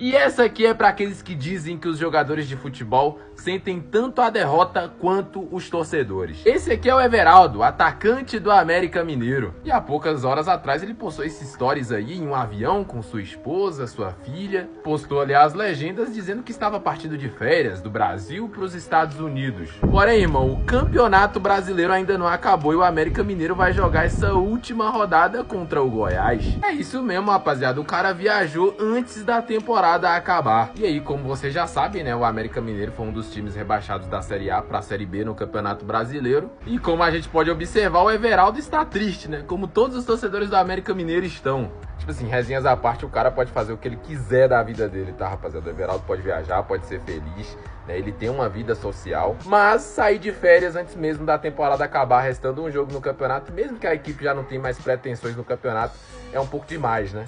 E essa aqui é para aqueles que dizem que os jogadores de futebol sentem tanto a derrota quanto os torcedores. Esse aqui é o Everaldo, atacante do América Mineiro. E há poucas horas atrás ele postou esses stories aí em um avião com sua esposa, sua filha. Postou ali as legendas dizendo que estava partindo de férias do Brasil para os Estados Unidos. Porém, irmão, o campeonato brasileiro ainda não acabou e o América Mineiro vai jogar essa última rodada contra o Goiás. É isso mesmo, rapaziada. O cara viajou antes da temporada temporada acabar. E aí, como você já sabe, né, o América Mineiro foi um dos times rebaixados da Série A para a Série B no Campeonato Brasileiro. E como a gente pode observar, o Everaldo está triste, né? Como todos os torcedores do América Mineiro estão. Tipo assim, resenhas à parte, o cara pode fazer o que ele quiser da vida dele, tá, rapaziada? O Everaldo pode viajar, pode ser feliz, né? Ele tem uma vida social. Mas sair de férias antes mesmo da temporada acabar, restando um jogo no campeonato, mesmo que a equipe já não tenha mais pretensões no campeonato, é um pouco demais, né?